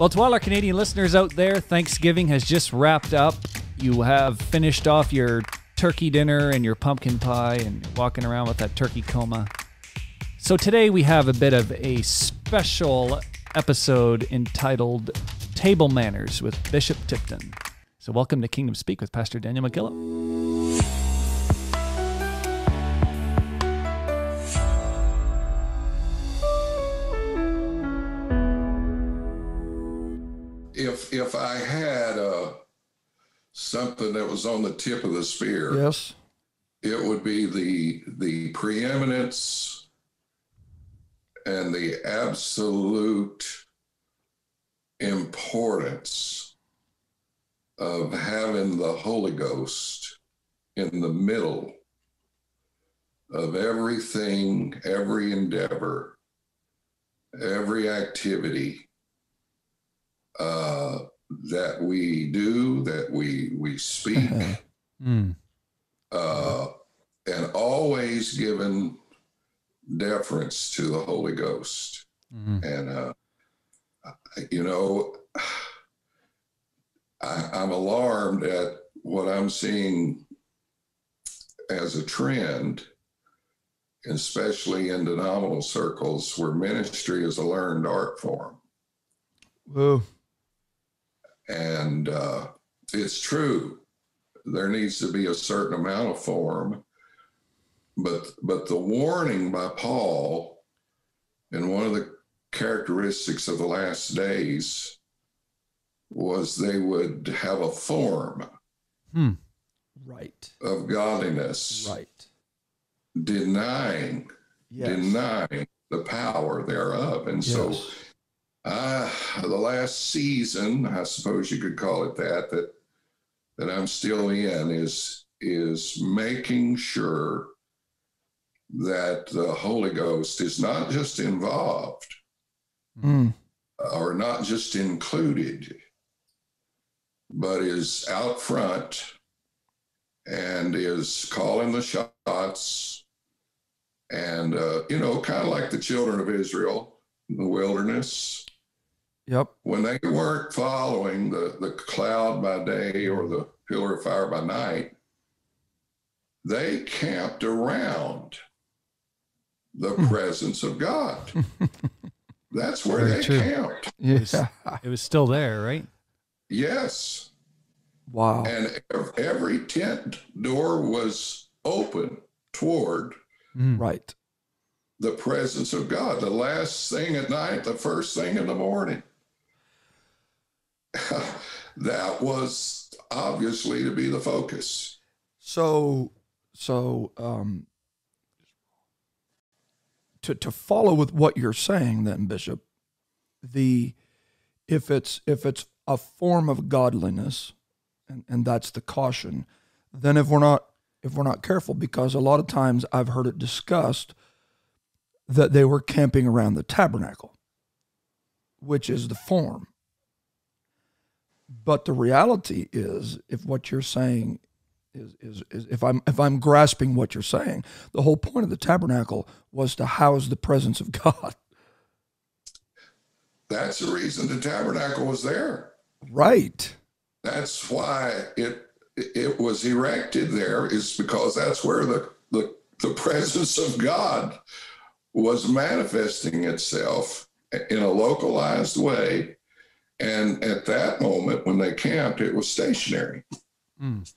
Well, to all our Canadian listeners out there, Thanksgiving has just wrapped up. You have finished off your turkey dinner and your pumpkin pie and walking around with that turkey coma. So today we have a bit of a special episode entitled Table Manners with Bishop Tipton. So welcome to Kingdom Speak with Pastor Daniel McKillop. I had uh, something that was on the tip of the spear, Yes. it would be the the preeminence and the absolute importance of having the Holy Ghost in the middle of everything, every endeavor, every activity uh, that we do, that we we speak, Mm. uh, and always given deference to the Holy Ghost. Mhm. And uh, you know, I, I'm alarmed at what I'm seeing as a trend, especially in denominational circles, where ministry is a learned art form. Whoa. And uh, it's true. There needs to be a certain amount of form. But but the warning by Paul, and one of the characteristics of the last days was they would have a form Hmm. Right. of godliness, Right. denying, Yes. denying the power thereof. And so Yes. Uh, the last season, I suppose you could call it that, that that I'm still in is is making sure that the Holy Ghost is not just involved Mm. or not just included, but is out front and is calling the shots. And, uh, you know, kind of like the children of Israel in the wilderness, Yep. when they weren't following the, the cloud by day or the pillar of fire by night, they camped around the presence of God. That's where Very they true. camped. Yeah. It was still there, right? Yes. Wow. And every tent door was open toward Mm. Right. the presence of God. The last thing at night, the first thing in the morning. that was obviously to be the focus. So, so, um, to, to follow with what you're saying then, Bishop, the, if it's, if it's a form of godliness and, and that's the caution, then if we're not, if we're not careful, because a lot of times I've heard it discussed that they were camping around the tabernacle, which is the form. But the reality is, if what you're saying is, is, is if I'm if I'm grasping what you're saying, the whole point of the tabernacle was to house the presence of God. That's the reason the tabernacle was there. Right. That's why it it was erected there is because that's where the the, the presence of God was manifesting itself in a localized way. And at that moment, when they camped, it was stationary. Mm.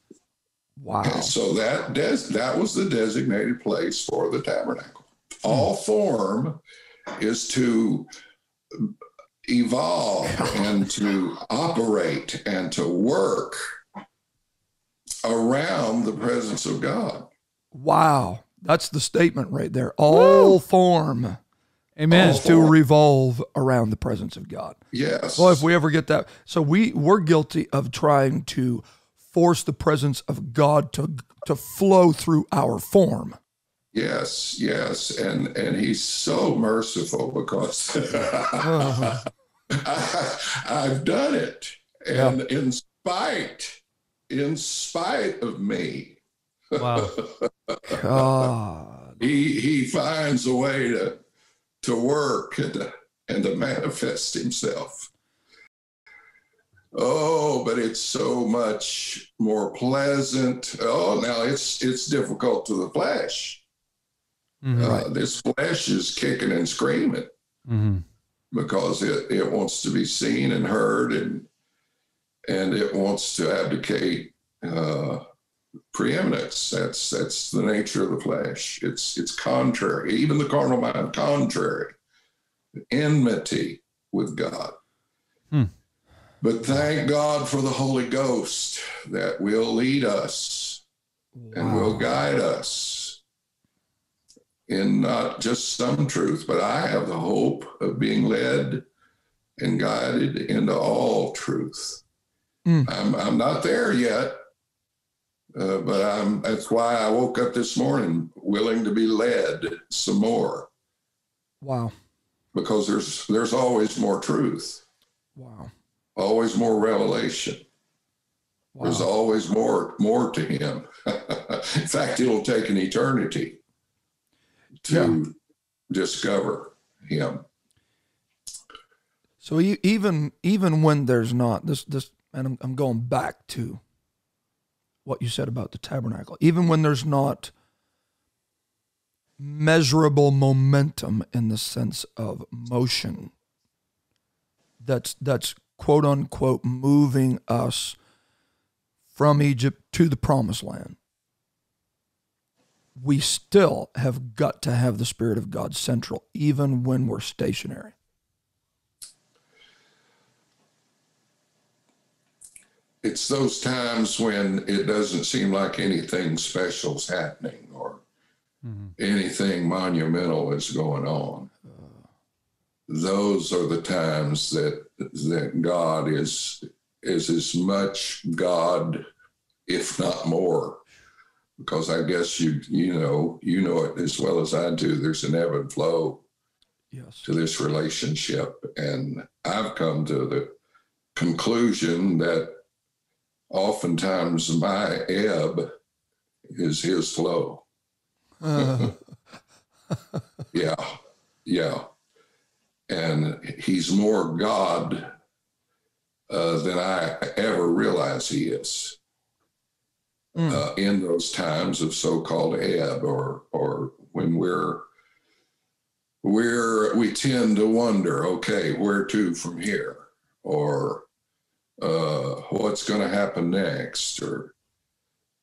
Wow. And so that des- that was the designated place for the tabernacle. All form is to evolve and to operate and to work around the presence of God. Wow. That's the statement right there. All form Amen. is to revolve around the presence of God. Yes. Well, if we ever get that, so we we're guilty of trying to force the presence of God to to flow through our form. yes, yes, and and He's so merciful because Uh-huh. I, I've done it, and in spite, in spite of me, Wow. God. he he finds a way to to work and to, and to manifest himself. oh, but it's so much more pleasant. Oh, now it's it's difficult to the flesh. Mhm. Uh, this flesh is kicking and screaming Mhm. because it, it wants to be seen and heard and and it wants to abdicate uh, preeminence. That's that's the nature of the flesh. It's it's contrary, even the carnal mind, contrary, enmity with God. Hmm. But thank God for the Holy Ghost that will lead us and will guide us in not just some truth, but I have the hope of being led and guided into all truth. Mm. I'm, I'm not there yet, uh, but I'm. That's why I woke up this morning willing to be led some more Wow. because there's there's always more truth, Wow. always more revelation. There's always more more to him. In fact, it'll take an eternity to discover him. So even even when there's not this this, and I'm, I'm going back to what you said about the tabernacle. Even when there's not measurable momentum in the sense of motion, that's that's quote unquote moving us from Egypt to the promised land. We still have got to have the Spirit of God central, even when we're stationary. It's those times when it doesn't seem like anything special's happening or Mhm. anything monumental is going on. Those are the times that that God is is as much God, if not more. Because I guess you you know you know it as well as I do. There's an ebb and flow Yes. to this relationship. And I've come to the conclusion that oftentimes my ebb is his flow. Uh, Yeah. Yeah. And he's more God uh, than I ever realize he is. Mm. Uh, in those times of so-called ebb or or when we're we're we tend to wonder okay where to from here or uh, what's going to happen next or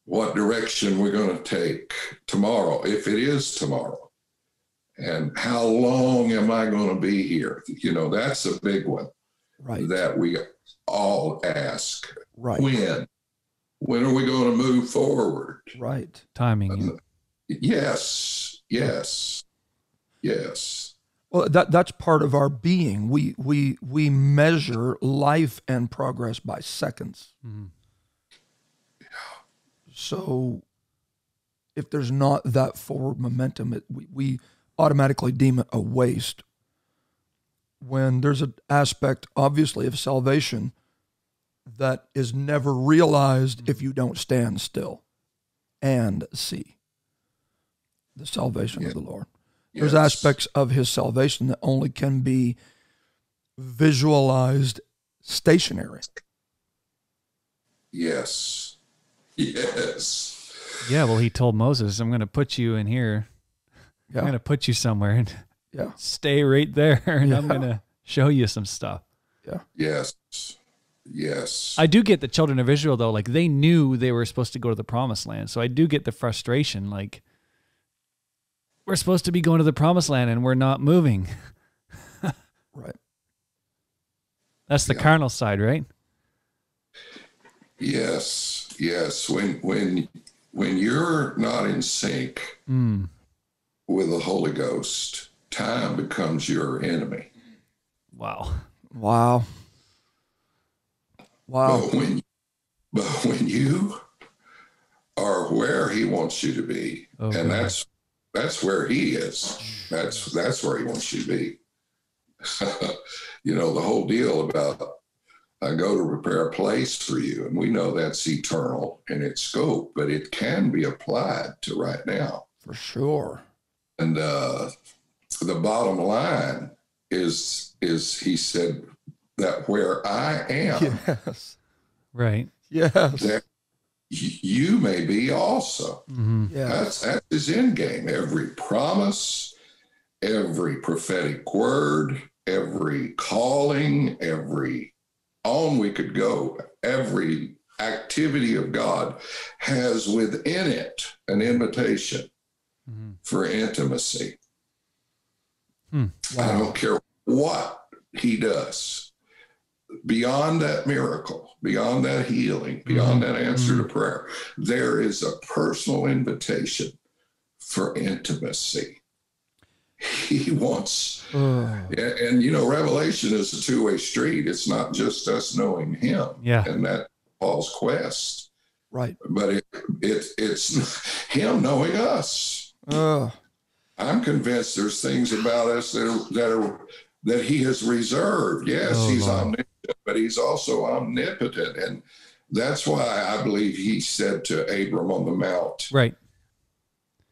what direction we're going to take tomorrow if it is tomorrow and how long am i going to be here you know that's a big one right. that we all ask Right. when when are we going to move forward Right. Timing. yeah. yes yes yes Well, that that's part of our being. We we we measure life and progress by seconds. Mhm. So, if there's not that forward momentum, it, we we automatically deem it a waste. When there's an aspect, obviously, of salvation that is never realized if you don't stand still and see the salvation Yeah. of the Lord. There's yes. aspects of his salvation that only can be visualized stationary. yes yes Yeah, well, he told Moses, I'm going to put you in here. I'm going to put you somewhere and Yeah. stay right there, and I'm going to show you some stuff. Yeah. Yes yes I do get the children of Israel, though. Like, they knew they were supposed to go to the promised land. So I do get the frustration. Like, we're supposed to be going to the promised land and we're not moving. Right. That's the Yeah. carnal side, right? yes yes when when when you're not in sync Mm. with the holy ghost time becomes your enemy Wow. Wow. Wow. But when, but when you are where he wants you to be, Oh, and that's that's where he is. That's that's where he wants you to be. you know the whole deal about I go to prepare a place for you, and we know that's eternal in its scope, but it can be applied to right now. For sure. And uh, the bottom line is is he said, that where I am, Yes. Right. Yes. that y- you may be also. hmm Yes. That's that's his end game. Every promise, every prophetic word, every calling, every on we could go, every activity of God has within it an invitation hmm for intimacy. Hmm. I don't care what he does. Beyond that miracle, beyond that healing, beyond mm-hmm. that answer to prayer, there is a personal invitation for intimacy. He wants, and, and, you know, Revelation is a two way street. It's not just us knowing him, Yeah. and that Paul's quest, right. but it, it it's him knowing us. Ugh. I'm convinced there's things about us that are, that are that he has reserved. Yes, Oh, he's Lord. omniscient, but he's also omnipotent, and that's why I believe he said to Abram on the mount, Right.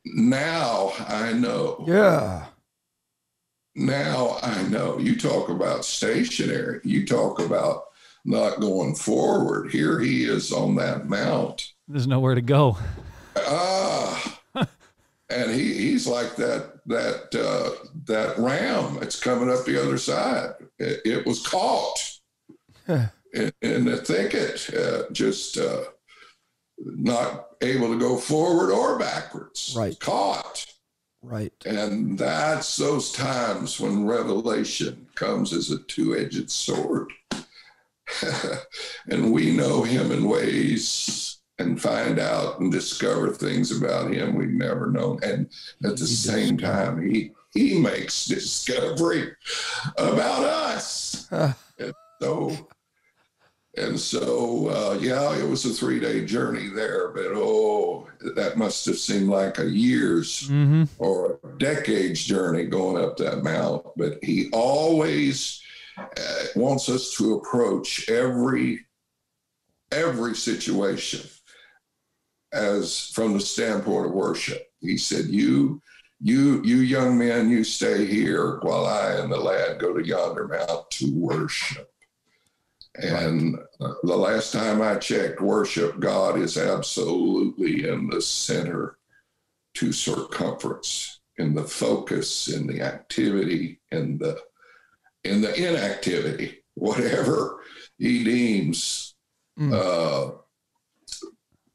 "Now I know. Yeah. Now I know." You talk about stationary. You talk about not going forward. Here he is on that mount. There's nowhere to go. Ah, and he he's like that that uh, that ram that's coming up the other side. It, it was caught in, in the thicket, uh, just uh, not able to go forward or backwards. Right. caught, Right. and that's those times when revelation comes as a two-edged sword. and we know him in ways and find out and discover things about him we've never known. And at the He same does. time, he he makes discovery about us. So and so uh, yeah, it was a three day journey there, but oh, that must have seemed like a year's hmm or a decade's journey going up that mount. But he always uh, wants us to approach every every situation as from the standpoint of worship. He said, "You, you, you young men, you stay here while I and the lad go to yonder mount to worship." And uh, the last time I checked, worship God is absolutely in the center to circumference, in the focus, in the activity, in the in the inactivity, whatever he deems Mm. uh,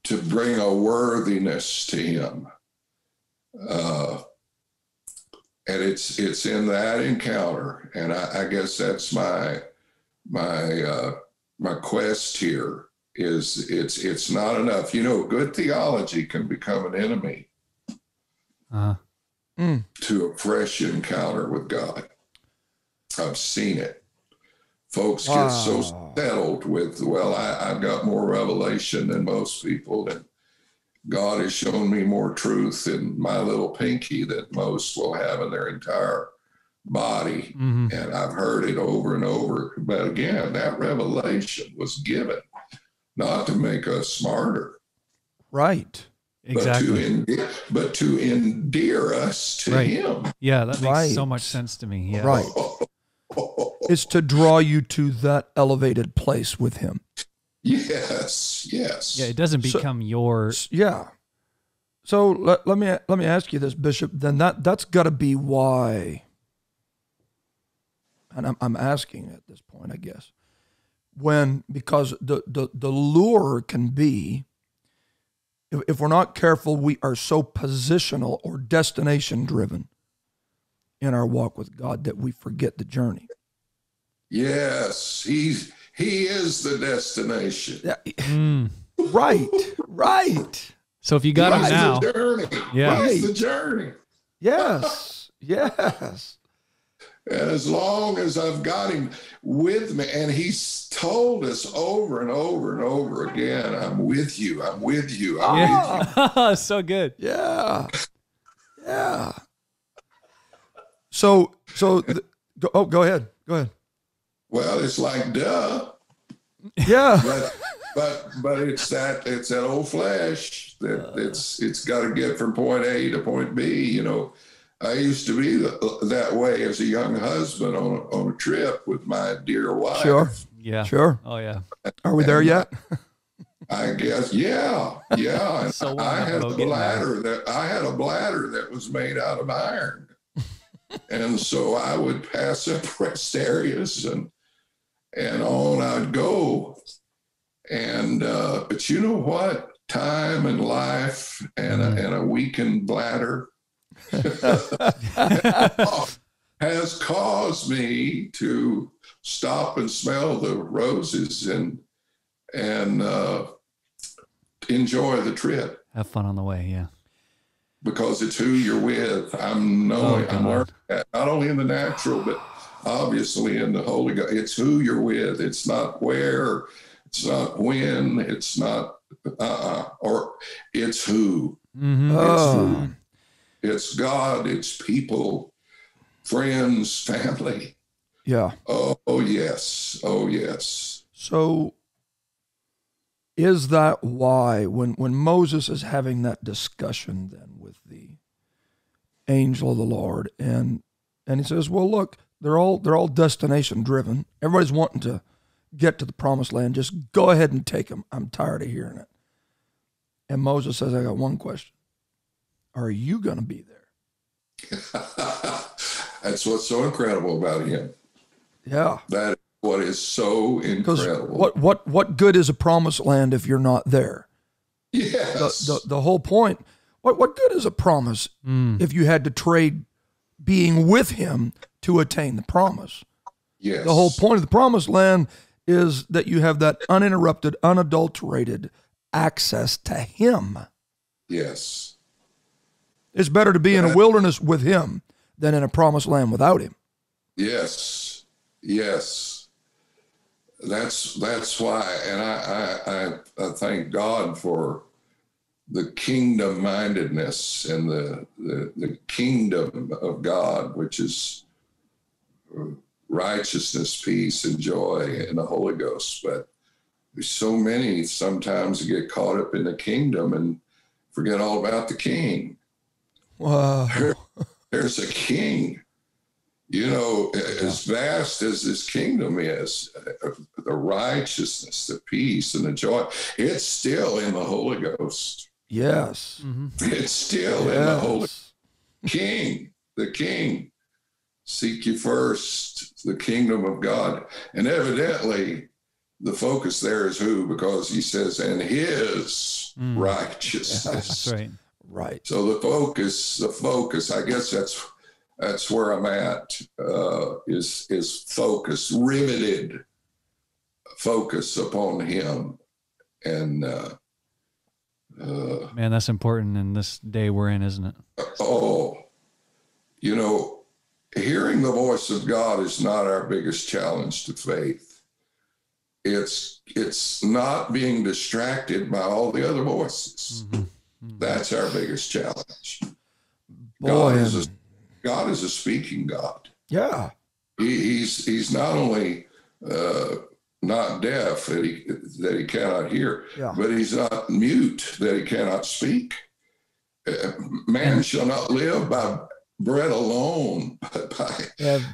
to bring a worthiness to him. Uh, and it's it's in that encounter, and I, I guess that's my my uh, my quest here is it's it's not enough. You know, good theology can become an enemy Uh, to a fresh encounter with God. I've seen it. Folks get so settled with, well, I, I've got more revelation than most people, and God has shown me more truth in my little pinky that most will have in their entire body. hmm And I've heard it over and over. But again, that revelation was given not to make us smarter, Right. Exactly. but to, en- but to endear us to Right. Him. Yeah, that makes so much sense to me. Yeah. Right. It's to draw you to that elevated place with him. Yes, yes. Yeah, it doesn't So- become your. S- Yeah. So let, let me let me ask you this, Bishop. Then that that's got to be why. And I'm I'm asking at this point, I guess, when because the the the lure can be. If, if we're not careful, we are so positional or destination driven in our walk with God that we forget the journey. Yes, he's he is the destination. Yeah, Mm. right, right. So if you got He's him now, the journey. Yeah. He's the journey. Yes, yes. And as long as I've got him with me, and he's told us over and over and over again, I'm with you, I'm with you, I'm with you. so good. Yeah. Yeah. So, so, th- go, oh, go ahead. Go ahead. Well, it's like duh, Yeah. but but but it's that it's that old flesh that uh. it's it's got to get from point A to point B. You know, I used to be the, that way as a young husband on a, on a trip with my dear wife. Sure. Yeah. Sure. Oh yeah. Are we there yet? I guess, yeah, yeah. And So I had a getting bladder that I had a bladder that was made out of iron, and so I would pass up rest areas and and on I'd go. And uh, but you know what? Time and life and a, and a weakened bladder has caused me to stop and smell the roses and and uh, enjoy the trip Have fun on the way. Yeah. because it's who you're with. I'm knowing, Oh, I'm learning that not only in the natural, but obviously in the Holy Ghost. It's who you're with. It's not where, it's not when, it's not, uh, or it's who. Mm-hmm. Oh, It's God, it's people, friends, family. yeah. Oh, oh yes. Oh, yes. So is that why when when Moses is having that discussion then with the angel of the Lord and and he says, "Well, look, they're all they're all destination driven. Everybody's wanting to get to the promised land. Just go ahead and take them. I'm tired of hearing it." And Moses says, "I got one question. Are you going to be there?" That's what's so incredible about him. Yeah. That is what is so incredible. what what what good is a promised land if you're not there? yes. the, the, the whole point. What what good is a promise mm. if you had to trade being with him to attain the promise? yes. The whole point of the promised land is that you have that uninterrupted, unadulterated access to him. Yes. It's better to be in a wilderness with him than in a promised land without him. Yes. Yes. That's that's why, and I I, I, thank God for the kingdom mindedness and the, the the kingdom of God, which is righteousness, peace, and joy in the Holy Ghost. But so many sometimes get caught up in the kingdom and forget all about the king. Wow. there's a king. You know, as vast as this kingdom is, uh, the righteousness, the peace, and the joy, it's still in the Holy Ghost. Yes. It's still in the Holy King, the King. Seek you first the kingdom of God. And evidently, the focus there is who? Because he says, and his Mm. righteousness. That's right. Right. So the focus, the focus, I guess that's that's where I'm at. Uh, is is focus, riveted focus upon Him, and uh, uh, Man, that's important in this day we're in, isn't it? oh, you know, hearing the voice of God is not our biggest challenge to faith. It's it's not being distracted by all the other voices. That's our biggest challenge. Boy, God is a God is a speaking God. yeah. He, he's he's not only uh, not deaf that he that he cannot hear, Yeah. but he's not mute that he cannot speak. Uh, man shall not live by bread alone, but by Ev-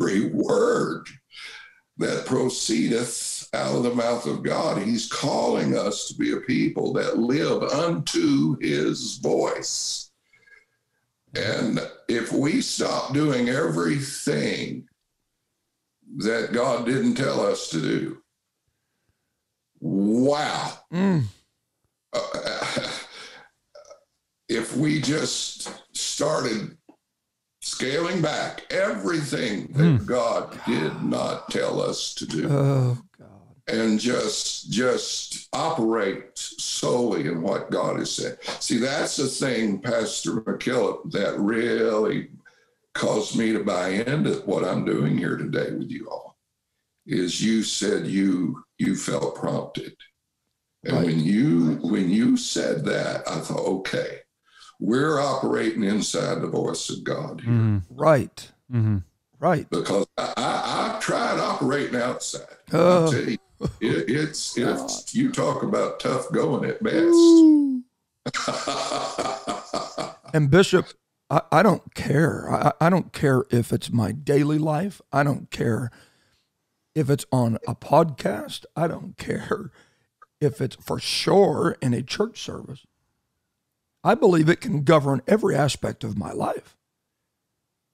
every word that proceedeth out of the mouth of God. He's calling us to be a people that live unto his voice. And if we stop doing everything that God didn't tell us to do, wow. Mm. Uh, if we just started scaling back everything that God did not tell us to do Oh God. And just just operate solely in what God has said. See, that's the thing, Pastor McKillop, that really caused me to buy into what I'm doing here today with you all. Is you said you you felt prompted. And Right. when you when you said that, I thought, okay, we're operating inside the voice of God here hmm Right. hmm Right. because I, I, I've tried operating outside. Oh. You, it, it's it's you talk about tough going at best. And Bishop, I, I don't care. I, I don't care if it's my daily life. I don't care if it's on a podcast. I don't care if it's for sure in a church service. I believe it can govern every aspect of my life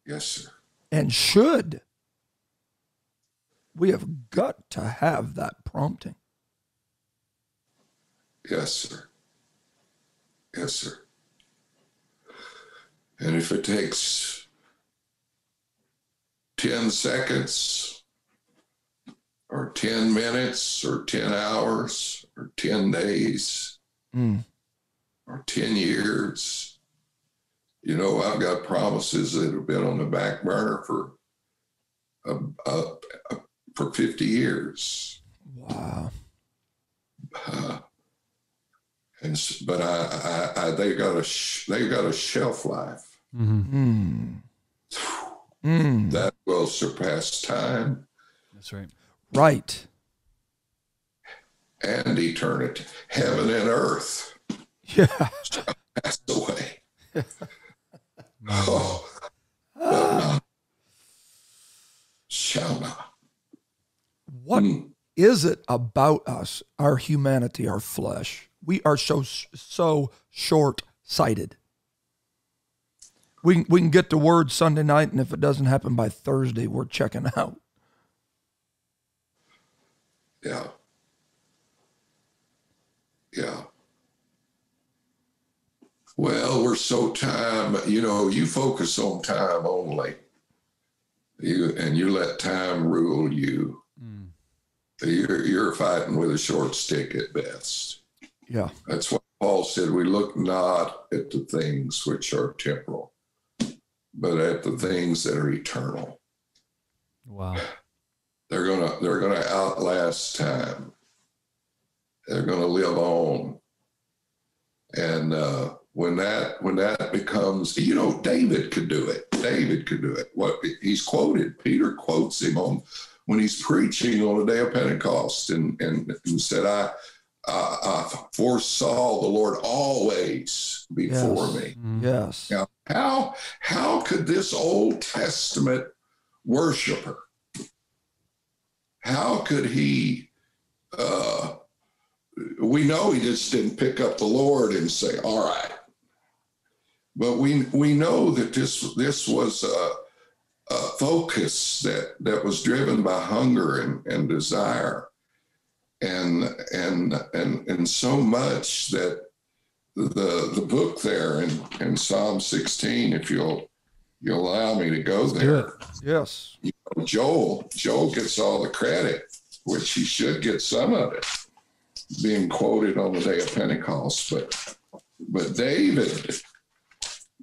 Yes, sir. and should. We have got to have that prompting. Yes, sir. Yes, sir. And if it takes 10 seconds or 10 minutes or 10 hours or 10 days Mm. or 10 years, you know, I've got promises that have been on the back burner for uh, uh, uh, for 50 years. Wow. Uh, and but I, I, I they got a sh- they got a shelf life Mm-hmm. Mm. That will surpass time That's right. Right. and eternity. Heaven and earth Yeah. passed away. oh, but not shall not. What Mm. Is it about us, our humanity, our flesh? We are so so short sighted. We we can get the word Sunday night, and if it doesn't happen by Thursday, we're checking out. Yeah. Yeah. Well, we're so time, you know, you focus on time only. You and you let time rule you. You're you're fighting with a short stick at best. Yeah. That's what Paul said. We look not at the things which are temporal, but at the things that are eternal. Wow. They're gonna they're gonna outlast time. They're gonna live on. And uh, when that when that becomes, you know, David could do it. David could do it. What he's quoted, Peter quotes him on when he's preaching on the day of Pentecost, and and, and said, "I, I I foresaw the Lord always before Yes. me." Mm. Yes. Now, how how could this Old Testament worshiper, how could he? Uh, we know he just didn't pick up the Lord and say, "All right," but we we know that this this was a, focus that that was driven by hunger and, and desire, and and and and so much that the the book there in, in Psalm 16, if you'll you'll allow me to go there. Yes. You know, Joel, Joel gets all the credit, which he should get some of it, being quoted on the day of Pentecost. But but David,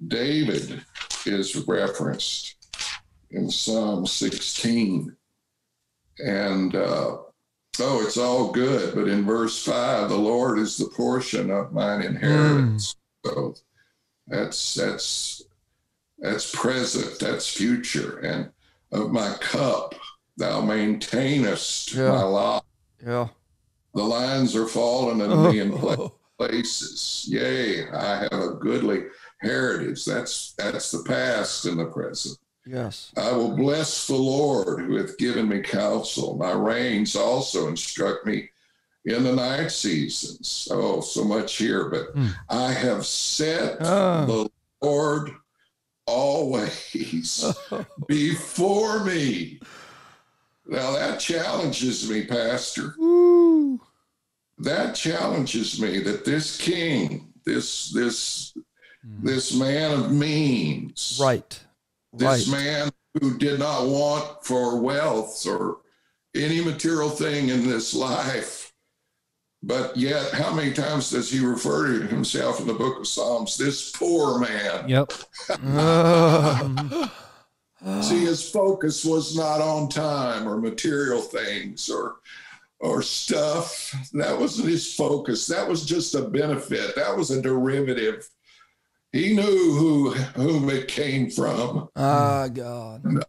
David is referenced in Psalm 16. And uh, oh, it's all good. But in verse five, the Lord is the portion of mine inheritance. So that's that's that's present, that's future, and of my cup thou maintainest Yeah. my lot. Yeah. The lines are fallen unto me in Oh, places. Yea, I have a goodly heritage. That's that's the past and the present. Yes. I will bless the Lord who hath given me counsel. My reins also instruct me in the night seasons. Oh, so much here, but Hmm. I have set Ah. the Lord always before me. Now that challenges me, Pastor. Woo. That challenges me that this king, this this this man of means, Right. This Right. man who did not want for wealth or any material thing in this life. But yet, how many times does he refer to himself in the book of Psalms? This poor man. Yep. Ah. See, his focus was not on time or material things or or stuff. That wasn't his focus. That was just a benefit. That was a derivative. He knew who whom it came from. ah, God.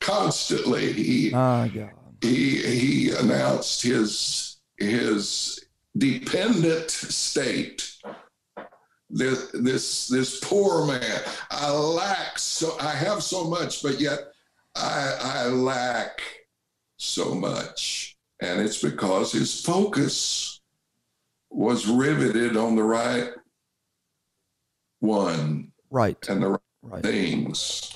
Constantly, he Ah, God. he he announced his his dependent state this this this poor man. I lack so I have so much, but yet I I lack so much. And it's because his focus was riveted on the right one Right. and the right Right. things.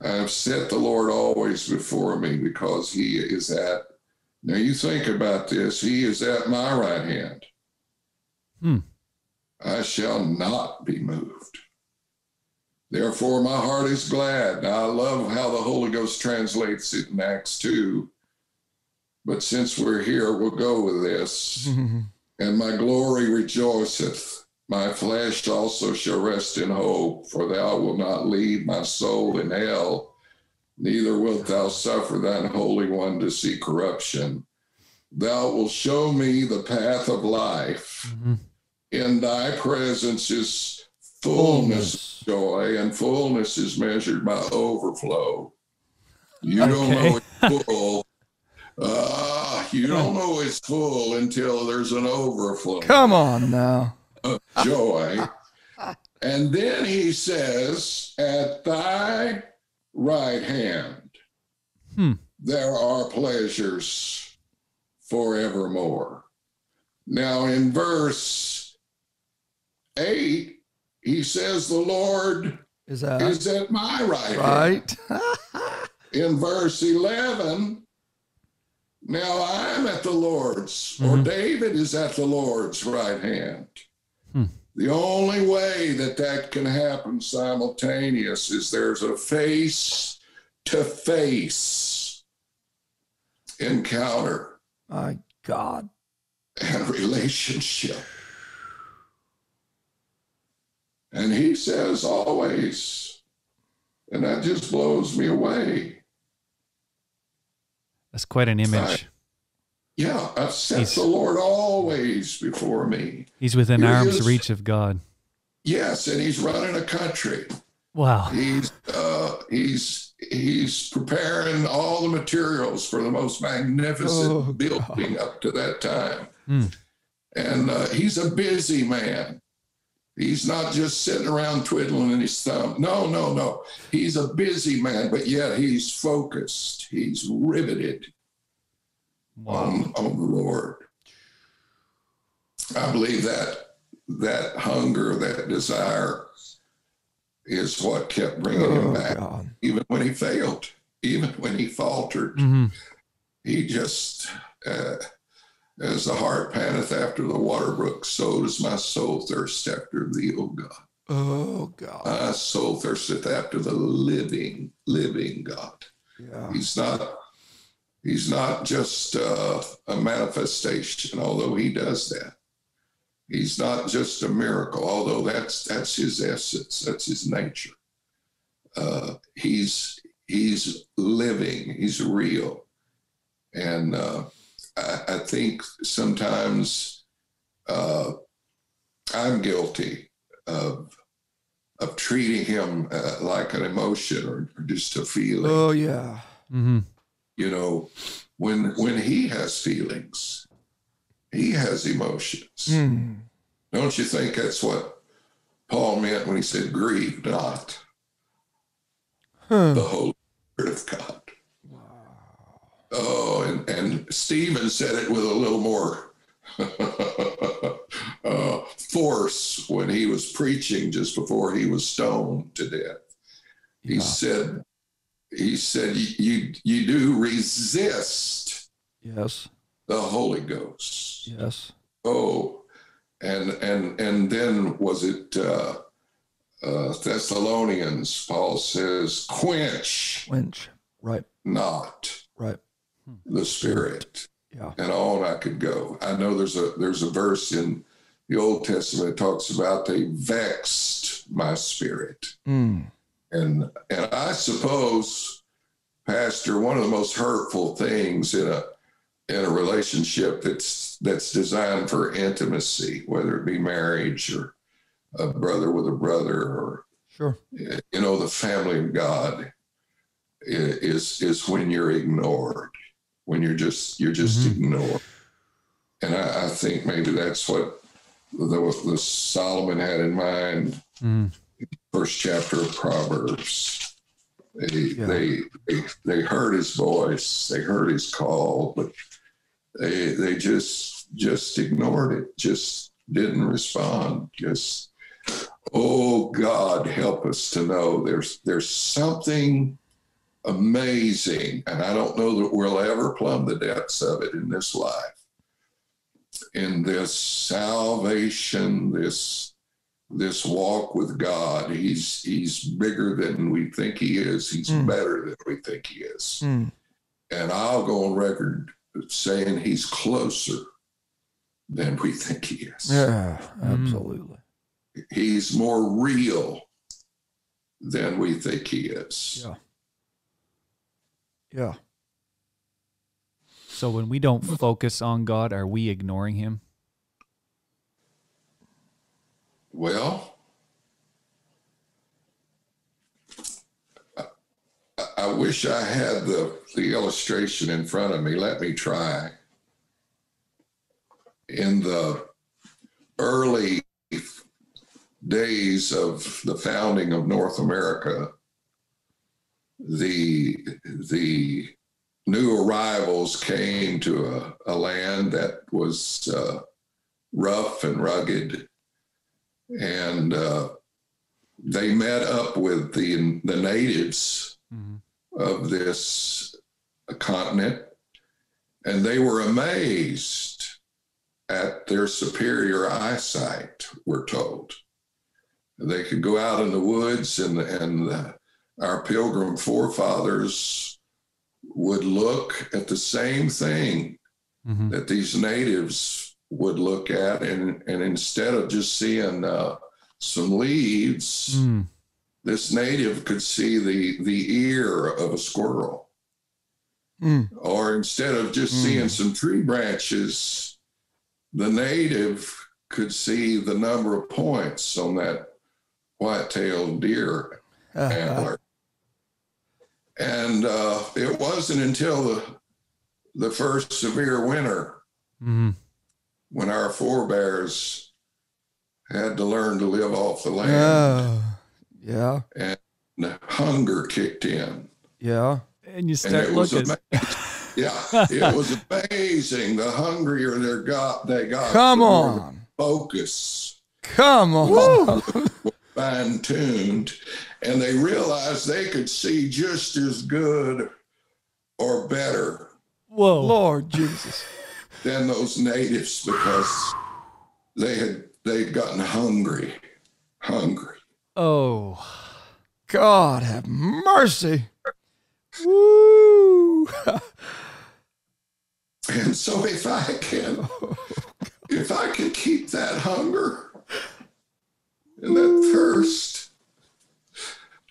I have set the Lord always before me because he is at, now you think about this, he is at my right hand. Hmm. I shall not be moved. Therefore, my heart is glad. Now, I love how the Holy Ghost translates it in Acts 2. But since we're here, we'll go with this. And my glory rejoiceth. My flesh also shall rest in hope, for thou wilt not leave my soul in hell, neither wilt thou suffer thine Holy One to see corruption. Thou wilt show me the path of life. Mhm. In thy presence is fullness, of joy, and fullness is measured by overflow. You don't Okay. know it's full. Ah, you don't know it's full until there's an overflow Come on now. Of joy. And then he says, At thy right hand, Hmm. there are pleasures forevermore. Now, in verse 8, he says, The Lord Is that is at my right hand. right? In verse 11, now I'm at the Lord's, or Mhm. David is at the Lord's right hand. The only way that that can happen simultaneous is there's a face to face encounter My God. and relationship. And he says always, and that just blows me away. That's quite an image. Yeah, I've set He's- the Lord always before me. He's within he arm's is. reach of God. Yes, and he's running a country. Wow. He's uh, he's he's preparing all the materials for the most magnificent Oh, building up to that time. Hmm. And uh, he's a busy man. He's not just sitting around twiddling his thumb. No, no, no. He's a busy man, but yet he's focused. He's riveted Wow. on, on the Lord. I believe that that hunger, that desire, is what kept bringing him Oh, back, God. even when he failed, even when he faltered. hmm He just, uh, as the heart panteth after the water brook, so does my soul thirst after thee, O God. Oh, God. My soul thirsteth after the living, living God. Yeah. He's not he's not just uh, a manifestation, although he does that. He's not just a miracle, although that's that's his essence, that's his nature. Uh, he's he's living, he's real, and uh, I, I think sometimes uh, I'm guilty of of treating him uh, like an emotion or, or just a feeling Oh, yeah. hmm you know when when he has feelings he has emotions Hmm. don't you think that's what paul meant when he said grieve not Huh. the holy spirit of god oh and and stephen said it with a little more uh, force when he was preaching just before he was stoned to death he Yeah. said he said you you do resist Yes. the Holy Ghost. Yes. Oh, and and and then was it uh, uh, Thessalonians? Paul says, "Quench quench, Right. not Right. the Spirit," Yeah. and on I could go. I know there's a there's a verse in the Old Testament that talks about they vexed my spirit. Mm. And and I suppose, Pastor, one of the most hurtful things in a in a relationship that's that's designed for intimacy, whether it be marriage or a brother with a brother or Sure. you know the family of God is is when you're ignored, when you're just you're just Mhm. ignored. And I, I think maybe that's what the, the Solomon had in mind. Mm. First chapter of Proverbs. They, Yeah. they they they heard his voice, they heard his call, but they they just just ignored it, just didn't respond. Just oh God, help us to know there's there's something amazing, and I don't know that we'll ever plumb the depths of it in this life. In this salvation, this this walk with God, he's he's bigger than we think he is. He's Mm. better than we think he is. Mm. And I'll go on record saying he's closer than we think he is. Yeah, absolutely. He's more real than we think he is. Yeah. Yeah. So when we don't focus on God, are we ignoring him? Well, I, wish I had the, the illustration in front of me. Let me try. In the early days of the founding of North America, the the new arrivals came to a, a land that was uh, rough and rugged and uh, they met up with the the natives Mhm. of this continent, and they were amazed at their superior eyesight. We're told they could go out in the woods, and and uh, our pilgrim forefathers would look at the same thing Mhm. that these natives would look at, and and instead of just seeing uh, some leaves, Mm. this native could see the the ear of a squirrel, Mm. or instead of just Mm. seeing some tree branches, the native could see the number of points on that white-tailed deer antler. And uh, it wasn't until the the first severe winter Mhm. When our forebears had to learn to live off the land. Yeah. Yeah. and hunger kicked in. Yeah. And you start it was looking. amazing. yeah, it was amazing. The hungrier they got, they got. Come the on. focus Come on. fine tuned, and they realized they could see just as good or better Whoa. Lord Jesus. Than those natives because they had they'd gotten hungry, hungry. Oh. God have mercy. Woo. And so if I can, if I can keep that hunger and that thirst,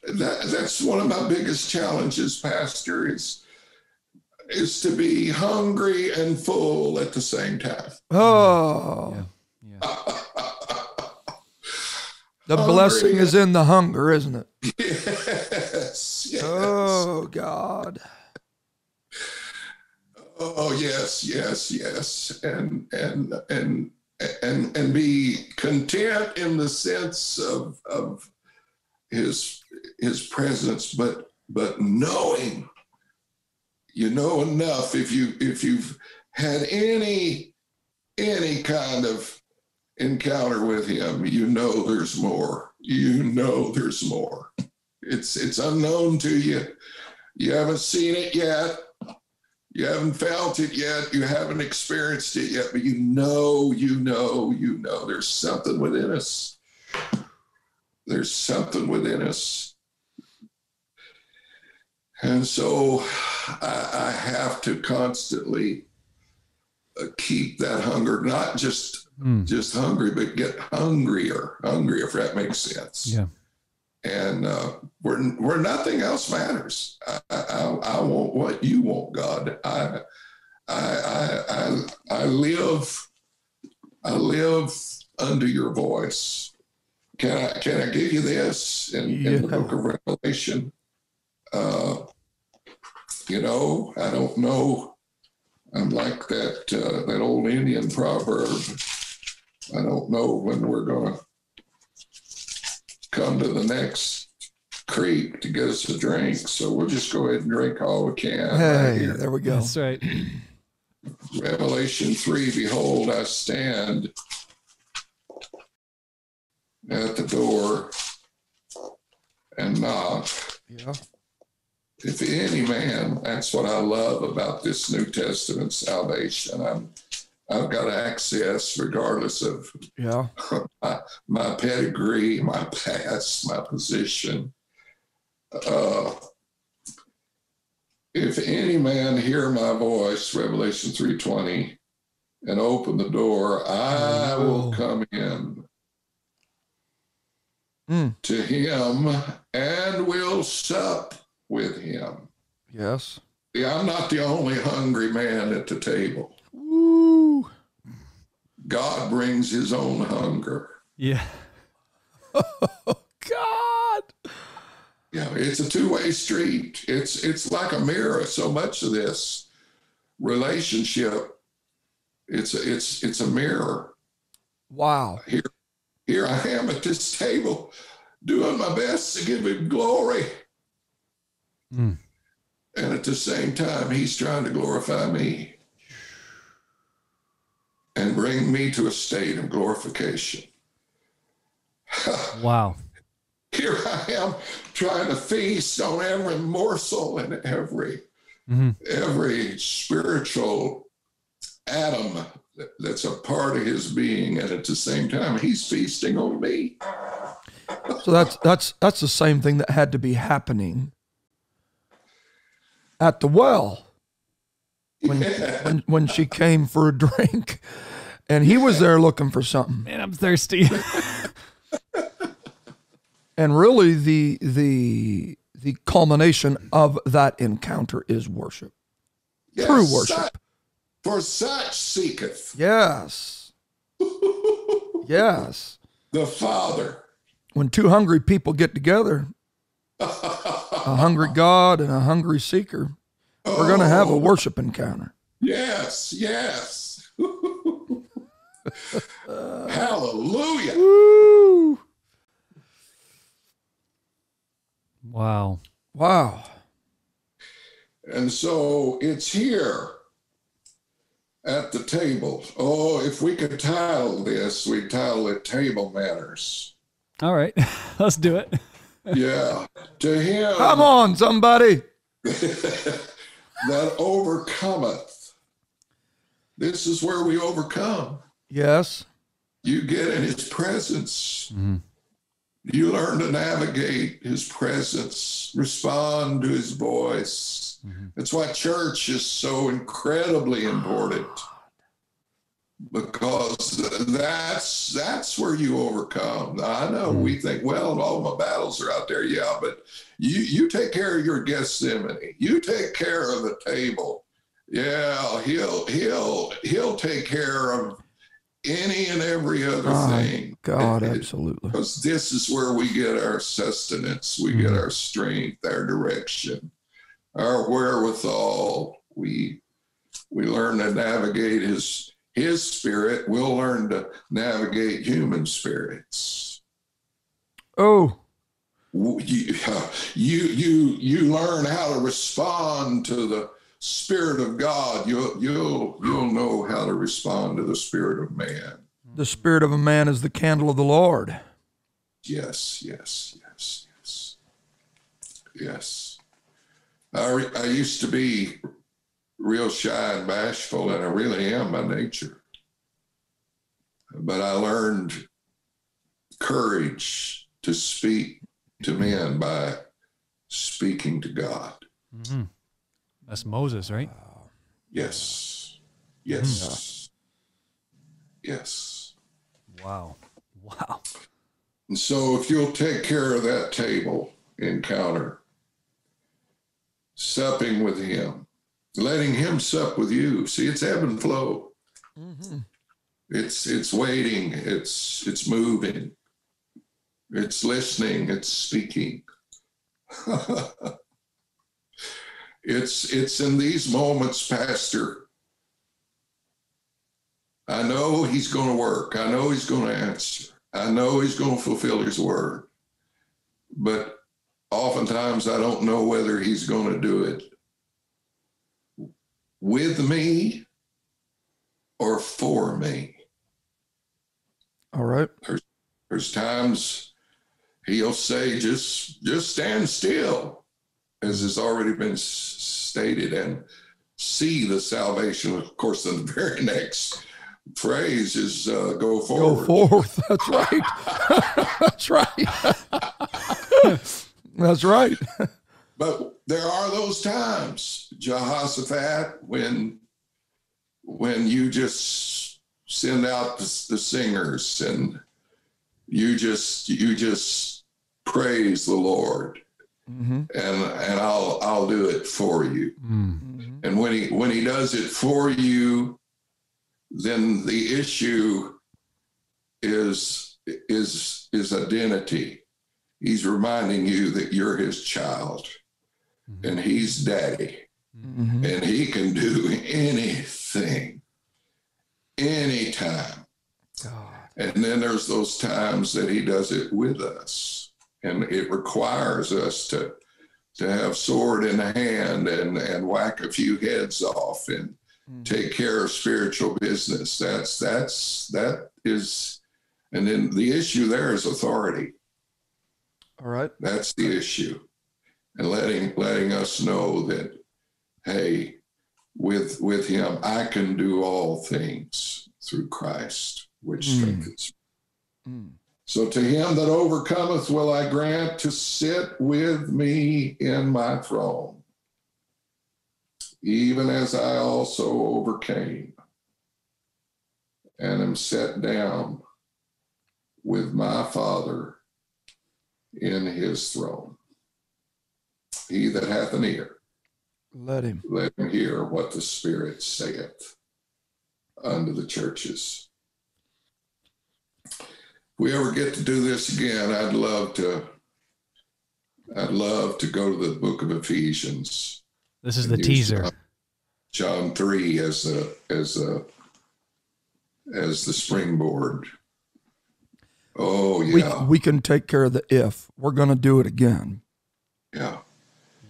that that's one of my biggest challenges, Pastor, is is to be hungry and full at the same time. Oh. Yeah. The Hungry. blessing is in the hunger, isn't it? Yes, yes. Oh God. Oh yes, yes, yes, and and and and and be content in the sense of of his his presence, but but knowing, you know enough if you if you've had any any kind of encounter with him, you know there's more. You know there's more. It's it's unknown to you. You haven't seen it yet. You haven't felt it yet. You haven't experienced it yet, but you know, you know, you know there's something within us. There's something within us. And so I, I have to constantly uh, keep that hunger, not just Mm. just hungry, but get hungrier, hungrier, if that makes sense Yeah. and uh, where where nothing else matters. I, I, I want what you want, God. I I I I, I live I live under your voice. Can I can I give you this in, in the book of Revelation? Uh, you know, I don't know. I'm like that uh, that old Indian proverb. I don't know when we're going to come to the next creek to get us a drink. So we'll just go ahead and drink all we can. Hey, here. there we go. That's right. Revelation 3 Behold, I stand at the door and knock. Yeah. If any man, that's what I love about this New Testament salvation. I'm, I've got access regardless of Yeah. my, my pedigree, my past, my position. Uh, if any man hear my voice, Revelation 3:20, and open the door, I will Oh. come in Mm. to him and will sup with him. Yes. Yeah, I'm not the only hungry man at the table. Woo. God brings his own hunger. Yeah. Oh God. Yeah, it's a two-way street. It's it's like a mirror. So much of this relationship, it's a, it's it's a mirror. Wow. Here, here I am at this table, doing my best to give him glory, Mm. and at the same time, he's trying to glorify me and bring me to a state of glorification. Wow. Here I am trying to feast on every morsel and every hmm every spiritual atom that's a part of his being and at the same time he's feasting on me So that's that's that's the same thing that had to be happening at the well when when when she came for a drink and he was there looking for something. Man, I'm thirsty. And really the the the culmination of that encounter is worship. Yes, True such- worship. for such seeketh Yes. Yes. the father When two hungry people get together, a hungry God and a hungry seeker, we're going to have a oh. worship encounter. yes yes hallelujah Woo! wow. Wow. and so it's here at the table oh if we could title this we'd title it table manners All right. Let's do it. Yeah to him Come on, somebody. that overcometh. This is where we overcome. Yes. You get in his presence. Mhm. You learn to navigate his presence, respond to his voice. That's why church is so incredibly important. Because that's that's where you overcome. I know we mm. think, well, all my battles are out there, yeah, but you you take care of your Gethsemane. You take care of the table. Yeah, he'll he'll he'll take care of any and every other My thing. God, It- absolutely. because this is where we get our sustenance, we get mm. our strength, our direction, our wherewithal. We we learn to navigate his his spirit. We'll learn to navigate human spirits. Oh, You you you you learn how to respond to the spirit of God. You'll you'll you'll know how to respond to the spirit of man. the spirit of a man is the candle of the Lord. Yes, yes, yes, yes, yes. I, I used to be real shy and bashful, and I really am by nature. But I learned courage to speak to men by speaking to God. hmm That's Moses, right? Yes, yes, yes. Wow. Wow. And so, if you'll take care of that table encounter, supping with Him, letting Him sup with you. See, it's ebb and flow. Mm-hmm. It's it's waiting. It's it's moving. It's listening. It's speaking. it's it's in these moments, Pastor. I know he's going to work. I know he's going to answer. I know he's going to fulfill his word. But oftentimes I don't know whether he's going to do it with me or for me. All right. There's times he'll say, just just stand still, as has already been stated, and see the salvation. Of course, then the very next phrase is uh, go forward. Go forth. That's right. That's right. That's right. But there are those times, Jehoshaphat, when when you just send out the, the singers and you just you just praise the Lord, mm-hmm. and and I'll I'll do it for you. Mm-hmm. And when he when he does it for you, then the issue is is is identity. He's reminding you that you're his child, mm-hmm. and he's daddy, mm-hmm. and he can do anything, anytime. God. And then there's those times that he does it with us. And it requires us to to have sword in hand and, and whack a few heads off and mm. take care of spiritual business. That's that's that is and then the issue there is authority. All right. That's the issue. And letting letting us know that, hey, with with him, I can do all things through Christ which mm. strengthens mm. So to him that overcometh will I grant to sit with me in my throne, even as I also overcame and am set down with my Father in his throne. He that hath an ear, let him let him hear what the Spirit saith unto the churches If we ever get to do this again, I'd love to. I'd love to go to the book of Ephesians. This is the teaser. John, John three as a as a as the springboard. Oh yeah. We, we can take care of the if. We're going to do it again. Yeah.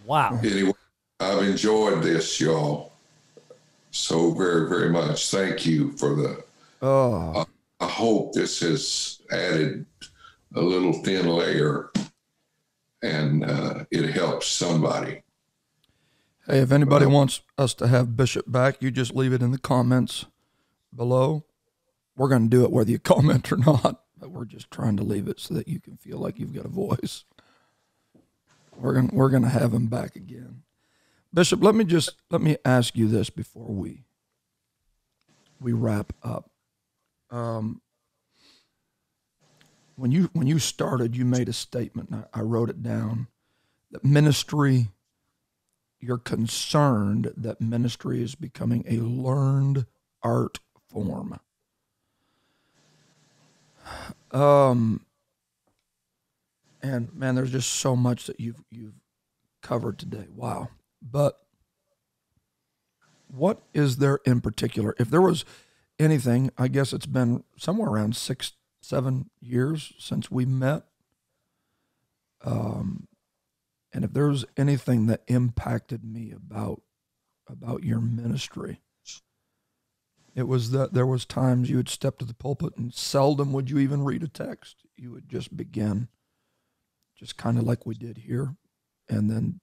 Wow. Anyway, I've enjoyed this, y'all, so very very much. Thank you for the. Oh. Uh, I hope this has added a little thin layer and uh, it helps somebody. Hey, if anybody wants us to have Bishop back, you just leave it in the comments below. We're going to do it whether you comment or not, but we're just trying to leave it so that you can feel like you've got a voice. We're going we're going to have him back again. Bishop, let me just let me ask you this before we we wrap up. Um, when you when you started, you made a statement. I, I wrote it down. That ministry, you're concerned that ministry is becoming a learned art form. Um, and man, there's just so much that you've you've covered today. Wow. But what is there in particular? If there was anything, I guess it's been somewhere around six, seven years since we met. Um, and if there's anything that impacted me about about your ministry, it was that there was times you would step to the pulpit and seldom would you even read a text. You would just begin, just kind of like we did here, and then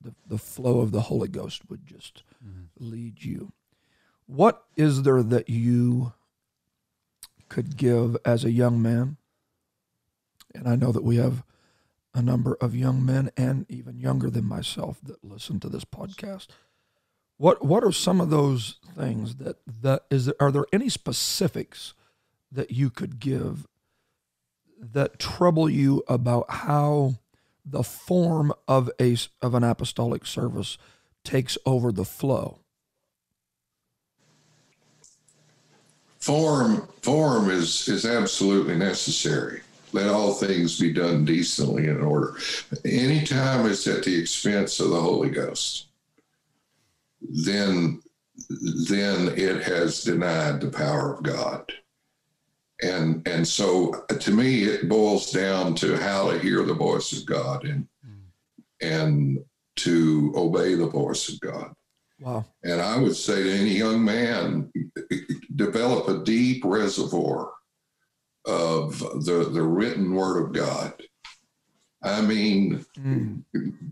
the the flow of the Holy Ghost would just mm-hmm. lead you. What is there that you could give as a young man? And I know that we have a number of young men and even younger than myself that listen to this podcast. What what are some of those things that that is are there any specifics that you could give that trouble you about how the form of a of an apostolic service takes over the flow? form form is is absolutely necessary. Let all things be done decently and in order. Anytime it's at the expense of the Holy Ghost, then then it has denied the power of God. And and so uh, to me it boils down to how to hear the voice of God and mm. and to obey the voice of God. Wow. And I would say to any young man, develop a deep reservoir of the, the written word of God. I mean, Mm.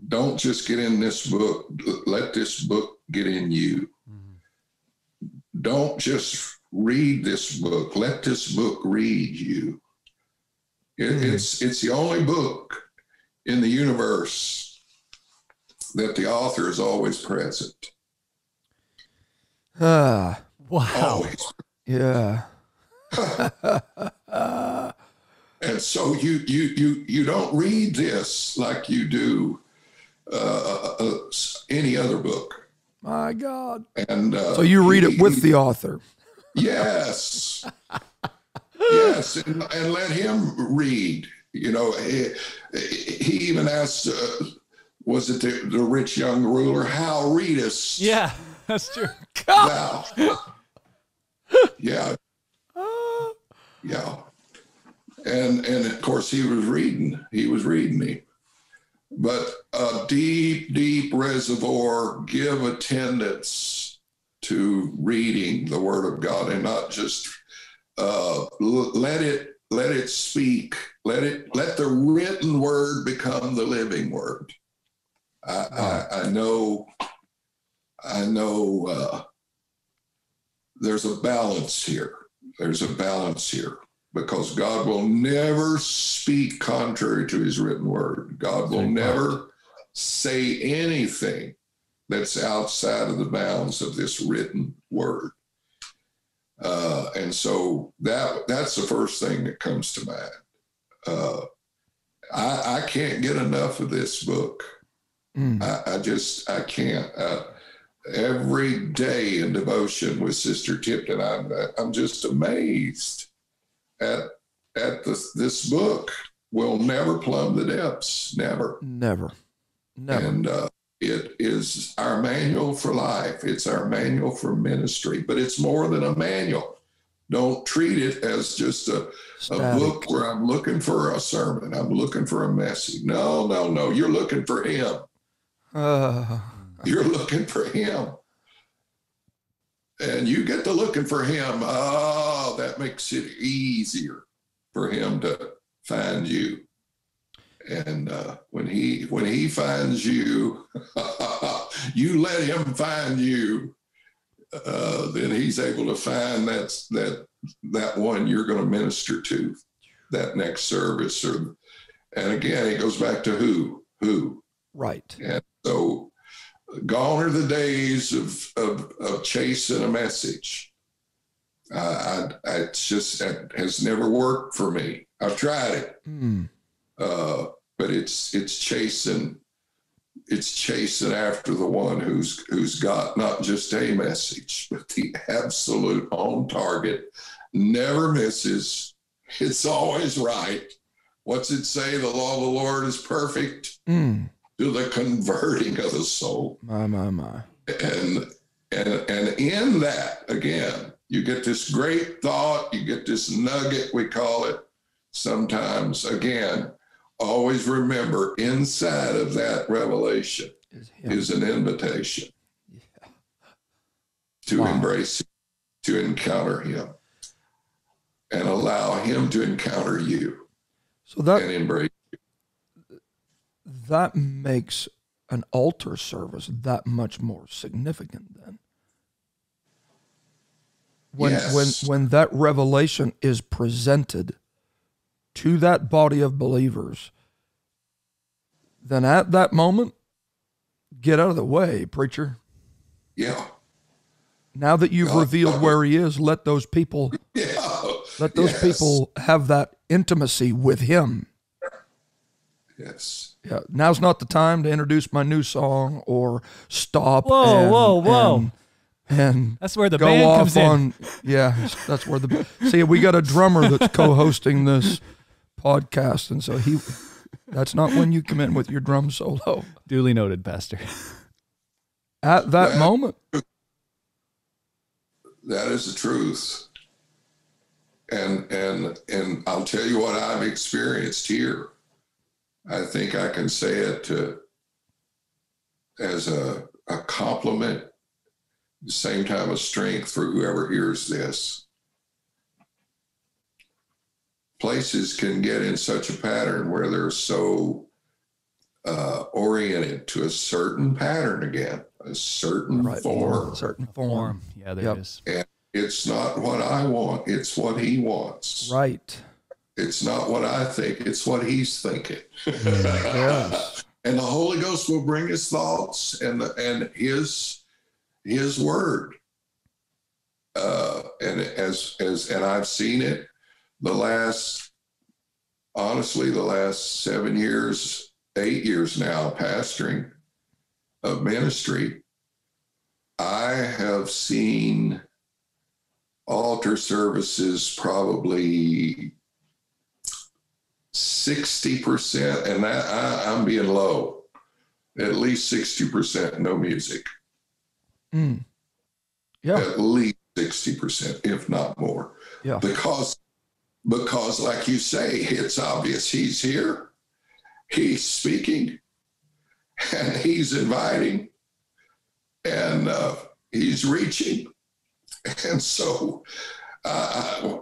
don't just get in this book, let this book get in you. Mm. Don't just read this book, let this book read you. It, Mm. It's it's the only book in the universe that the author is always present. Ah, Wow. Always. yeah. And so you you you you don't read this like you do uh, uh, any other book. My God. And uh, So you read it with the author. Yes, yes, and, and let him read. You know, he, he even asked, uh, was it the, the rich young ruler? How readest Yeah, that's true. yeah, yeah. And and of course he was reading. He was reading me. But a deep, deep reservoir, give attendance to reading the Word of God, and not just uh, l- let it let it speak. Let it let the written Word become the living Word. I, I, I know. I know. Uh, there's a balance here. There's a balance here because God will never speak contrary to his written word. God will never say anything that's outside of the bounds of this written word. Uh, and so that that's the first thing that comes to mind. Uh, I, I can't get enough of this book. Mm. I, I just I can't. Uh, every day in devotion with Sister Tipton, I'm I'm just amazed at at this this book. Will never plumb the depths, never. Never. Never. And uh, it is our manual for life. It's our manual for ministry, but it's more than a manual. Don't treat it as just a, a book where I'm looking for a sermon. I'm looking for a message. No, no, no. You're looking for Him. Uh, You're looking for him. And you get to looking for him. Oh, that makes it easier for him to find you. And uh, when he when he finds you, you let him find you. Uh, then he's able to find that that that one you're going to minister to, that next service. Or and again, it goes back to who who. right. And so gone are the days of, of, of chasing a message. Uh, I, I, it's just, it has never worked for me. I've tried it, Mm. uh, but it's, it's chasing, it's chasing after the one who's, who's got not just a message, but the absolute on target, never misses. It's always right. What's it say? The law of the Lord is perfect Mm. to the converting of the soul. My, my, my. And and and in that, again, you get this great thought, you get this nugget, we call it sometimes. Again, always remember inside of that revelation Is is an invitation to Wow. embrace to encounter him, and allow him to encounter you so that and embrace. You. that makes an altar service that much more significant then when Yes. when when that revelation is presented to that body of believers then at that moment get out of the way preacher Yeah. now that you've God, revealed God. where he is let those people Yeah. let those Yes. people have that intimacy with him Yes. Yeah, now's not the time to introduce my new song or stop. Whoa, and- whoa, whoa. And, and That's where the go band off comes in. on. Yeah, that's where the. See, we got a drummer that's co-hosting this podcast, and so he. That's not when you come in with your drum solo. Duly noted, Pastor. At that Yeah. moment, That is the truth. And and and I'll tell you what I've experienced here. I think I can say it to, as a, a compliment, the same time of strength for whoever hears this. Places can get in such a pattern where they're so uh, oriented to a certain pattern again, a certain Right. form. Certain form. Form. Yeah, there Yep. it is. And it's not what I want, it's what he wants. Right. It's not what I think, it's what he's thinking. Yes. and the Holy Ghost will bring his thoughts and the, and his his word. Uh, and as as and I've seen it the last honestly the last seven years, eight years now, pastoring of ministry. I have seen altar services probably 60%, and that, I, I'm being low, at least 60% no music, Mm. Yeah. at least 60%, if not more. Yeah. Because, because like you say, it's obvious he's here, he's speaking, and he's inviting, and uh, he's reaching. And so, uh,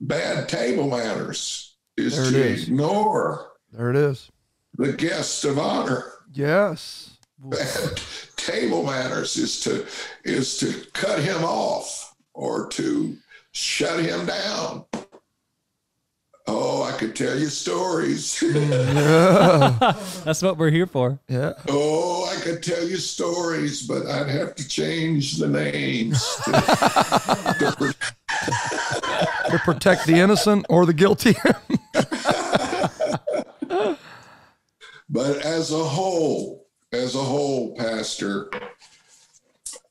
bad table manners is There to is. ignore There it is. the guest of honor. Yes. Bad table manners is to is to cut him off or to shut him down. Oh, I could tell you stories. That's what we're here for. yeah. oh, I could tell you stories, but I'd have to change the names. to- To protect the innocent or the guilty. But as a whole, as a whole, Pastor,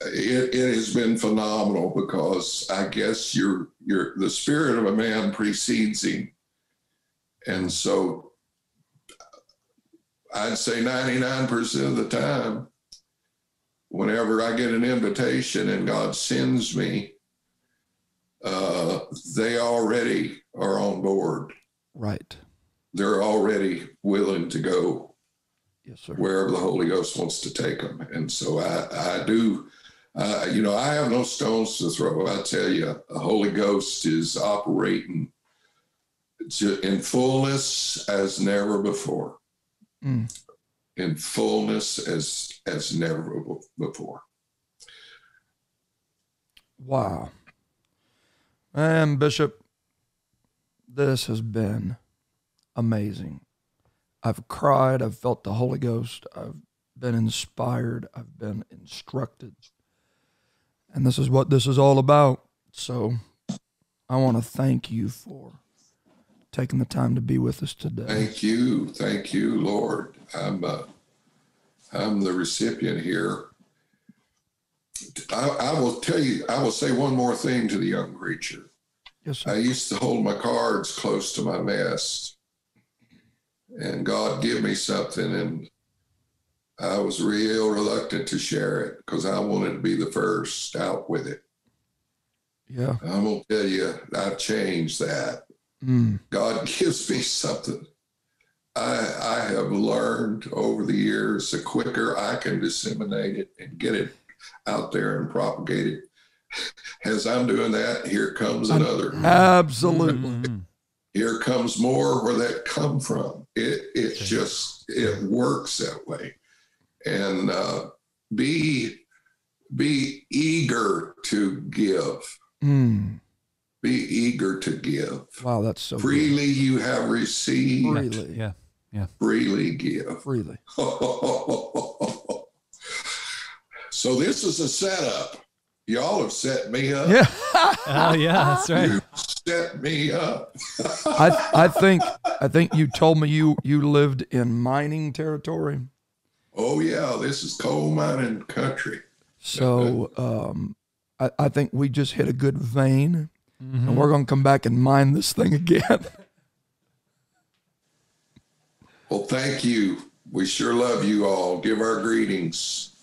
it, it has been phenomenal because I guess you're, you're the spirit of a man precedes him. And so I'd say 99% of the time, whenever I get an invitation and God sends me, uh, they already are on board. right. They're already willing to go Yes, sir. wherever the Holy Ghost wants to take them. And so I, I do, uh, you know, I have no stones to throw. I tell you, the Holy Ghost is operating in fullness as never before. Mm. In fullness as as never before. Wow. And Bishop, this has been amazing. I've cried, I've felt the Holy Ghost, I've been inspired, I've been instructed. And this is what this is all about. So I want to thank you for taking the time to be with us today. Thank you, thank you, Lord. I'm uh, I'm the recipient here. I, I will tell you. I will say one more thing to the young preacher. Yes, sir. I used to hold my cards close to my vest, and God give me something, and I was real reluctant to share it because I wanted to be the first out with it. Yeah. I'm gonna tell you, I've changed that. Mm. God gives me something. I I have learned over the years, the quicker I can disseminate it and get it out there and propagate it. As I'm doing that, here comes another. Absolutely. Mhm. here comes more where that come from it it just it works that way and uh, be be eager to give Mm. Be eager to give Wow, that's so good. freely you have received Freely. Yeah. Yeah. Freely give Freely. so this is a setup y'all have set me up Yeah. Oh, yeah. That's right. you set me up I I think I think you told me you you lived in mining territory. oh yeah this is coal mining country So um, I, I think we just hit a good vein, Mhm. and we're gonna come back and mine this thing again. Well, thank you. We sure love you all. Give our greetings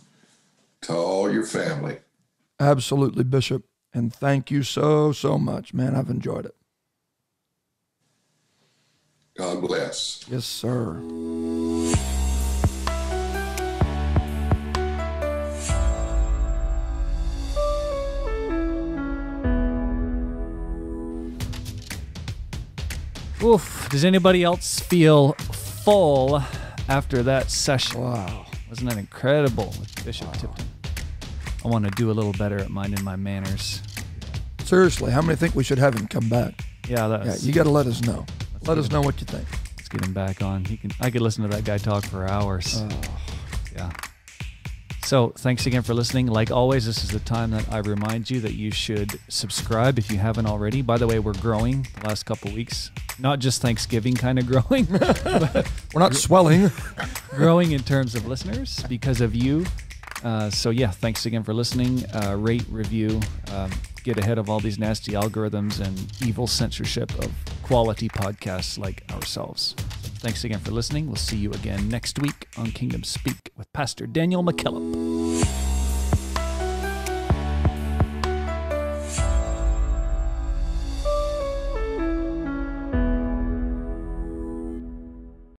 to all your family. Absolutely, Bishop. And thank you so, so much. Man, I've enjoyed it. God bless. Yes, sir. Oof. Does anybody else feel full after that session? Wow. Wasn't that incredible with Bishop Tipton? I want to do a little better at minding my manners. Seriously, how many think we should have him come back? Yeah, Yeah, you got to let us know. Let us know what you think. Let's get him back on. He can. I could listen to that guy talk for hours. Oh. Yeah. So thanks again for listening. Like always, this is the time that I remind you that you should subscribe if you haven't already. By the way, we're growing the last couple weeks. Not just Thanksgiving kind of growing, We're not swelling. growing in terms of listeners because of you. Uh, so yeah, thanks again for listening. Uh, rate, review, um, get ahead of all these nasty algorithms and evil censorship of quality podcasts like ourselves. Thanks again for listening. We'll see you again next week on Kingdom Speak with Pastor Daniel McKillop.